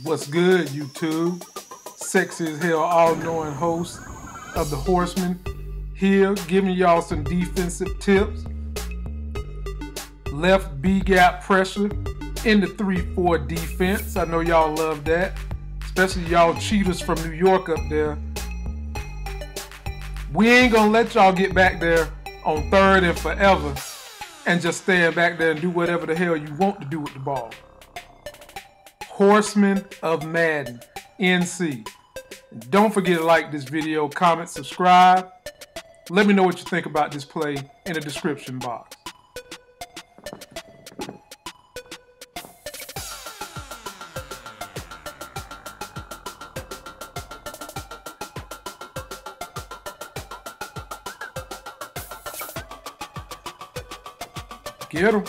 What's good, YouTube? Sexy as hell, all knowing host of the Horsemen here, giving y'all some defensive tips. Left B gap pressure in the 3 4 defense. I know y'all love that, especially y'all cheaters from New York up there. We ain't gonna let y'all get back there on third and forever and just stand back there and do whatever the hell you want to do with the ball. Horsemen of Madden, NC. Don't forget to like this video, comment, subscribe. Let me know what you think about this play in the description box. Get him.